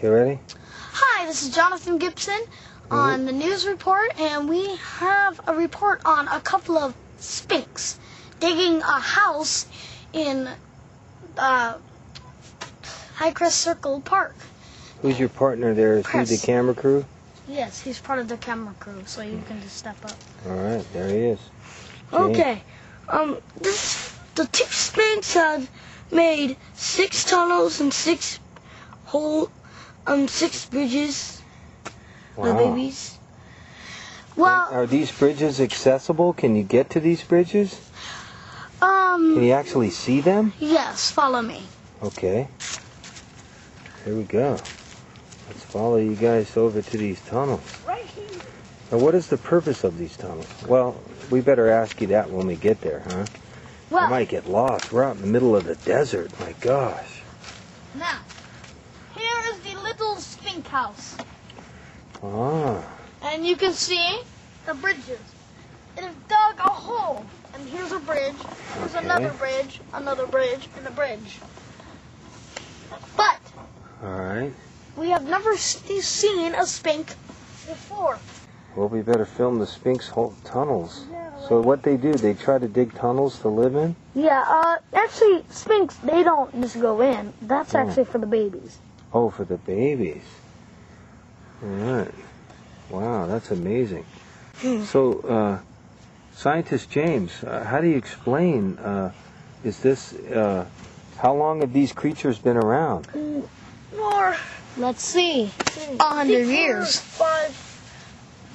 Okay, ready? Hi, this is Jonathan Gibson on the news report, and we have a report on a couple of spinks digging a house in uh, Highcrest Circle Park. Who's your partner there? Is he the camera crew? Yes, he's part of the camera crew, so you can just step up. All right, there he is. Okay. Um, this the two spinks have made six tunnels and six hole, um, six bridges for the babies. Well, Are these bridges accessible? Can you get to these bridges? Um. Can you actually see them? yes, follow me. Okay. Here we go. Let's follow you guys over to these tunnels. Right here. Now, what is the purpose of these tunnels? Well, we better ask you that when we get there, huh? I Well, might get lost. We're out in the middle of the desert. My gosh. now, here is the little spink house. Ah. And you can see the bridges. It has dug a hole. And here's a bridge. Here's Okay. another bridge, another bridge, and a bridge. But All right. we have never seen a spink before. Well, we better film the Sphinx hole tunnels. So what they do, they try to dig tunnels to live in? Yeah, uh, actually, spinks, they don't just go in. That's Oh. actually for the babies. Oh, for the babies. All right. Wow, that's amazing. So, uh, scientist James, uh, how do you explain? Uh, is this? Uh, how long have these creatures been around? More. Let's see. A hundred years. Five.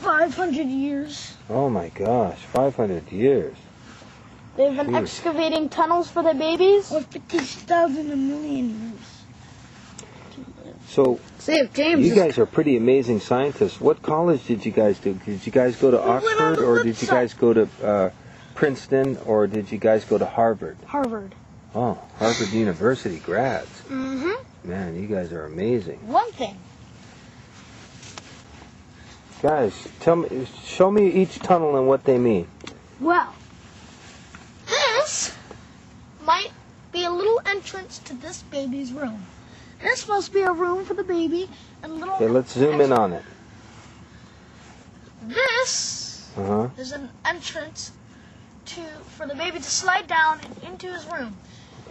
Five hundred years. Oh my gosh, 500 years. They've been Jeez. excavating tunnels for their babies. Or fifty thousand a million years. So if James you guys are pretty amazing scientists. What college did you guys do? Did you guys go to Oxford, or did you guys go to uh, Princeton, or did you guys go to Harvard? Harvard. Oh, Harvard University grads. Mm-hmm. Man, you guys are amazing. One thing. Guys, tell me, show me each tunnel and what they mean. Well, this might be a little entrance to this baby's room. This must be a room for the baby and a little. Okay, let's zoom in on it. This Uh huh. is an entrance to for the baby to slide down and into his room.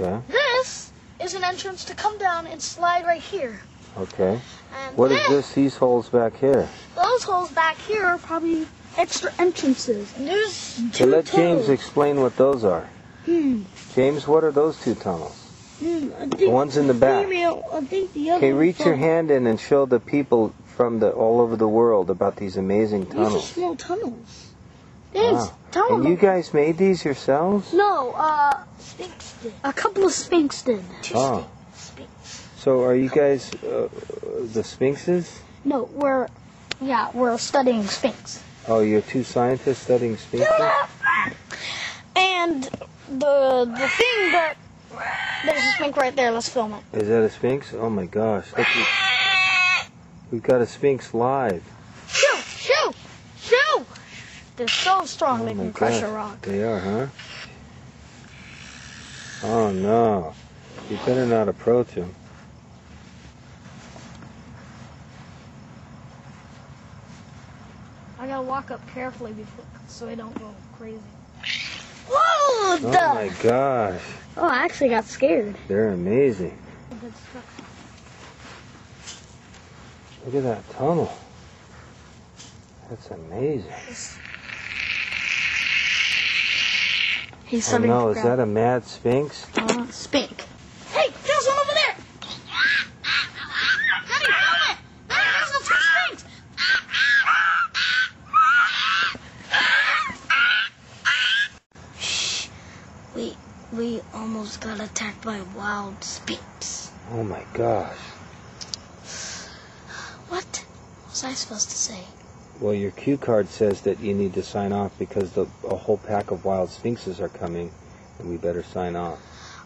Okay. This is an entrance to come down and slide right here. Okay. And What is this? These holes back here. Those holes back here are probably extra entrances. And there's two let James explain what those are. Hmm. James, what are those two tunnels? Hmm. The ones in the back. female. The. Okay, reach your hand in and show the people from the all over the world about these amazing tunnels. These are tunnels. small tunnels. James, Wow. tell And you guys made these yourselves? no, uh, Sphinx did. a couple of sphinx did. Two Oh. sphinx. So are you guys uh, the Sphinxes? No, we're, yeah, we're studying sphinx. Oh, you're two scientists studying Sphinxes? And the the thing that there's a sphinx right there. Let's film it. Is that a Sphinx? Oh my gosh. We've got a Sphinx live. Shoo, shoo, shoo. They're so strong Oh they can crush a rock. They are, huh? Oh no. You better not approach him. I gotta walk up carefully before, so I don't go crazy. Whoa! Oh my gosh. Oh, I actually got scared. They're amazing. Look at that tunnel. That's amazing. He's Oh no, is that a mad Sphinx? uh, spink. Hey, there's one over there. Daddy, film it. Daddy, there's the two sphinx. Shh. We we almost got attacked by wild sphinx. Oh my gosh. What was I supposed to say? Well, your cue card says that you need to sign off because the, a whole pack of wild sphinxes are coming, and we better sign off.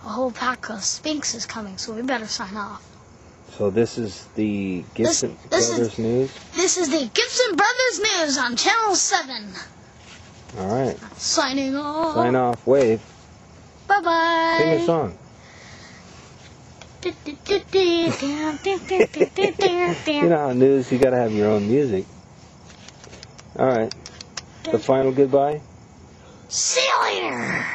A whole pack of sphinxes coming, so we better sign off. So this is the Gibson this is- Brothers News. This is the Gibson Brothers News on Channel 7. All right, Signing off. sign off. Wave bye. Sing a song. you know how news, you gotta have your own music. Alright. The final goodbye. See you later.